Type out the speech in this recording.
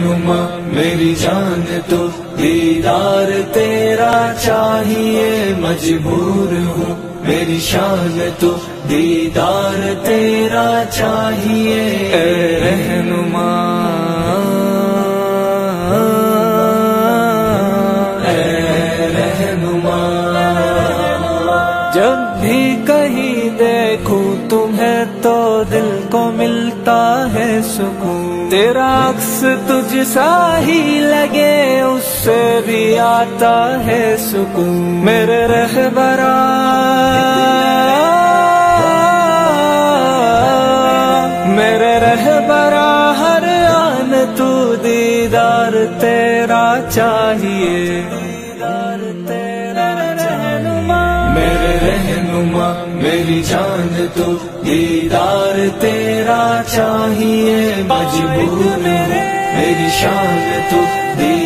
रहनुमा मेरी जान तो दीदार तेरा चाहिए, मजबूर हूँ। मेरी शान तो दीदार तेरा चाहिए रहनुमा। जब भी कहीं देखूँ, तुम्हें तो दिल को मिलता है सुकून। तेरा अक्स तुझ सा ही लगे, उससे भी आता है सुकून। मेरे रहबरा। मेरे रहबरा, हर आन तू दीदार तेरा चाहिए। दीदार तेरा मेरे रहनुमा मेरी जान तो दीदार तेरा चाहिए। मजबूर मेरे मेरी शान तो दीदार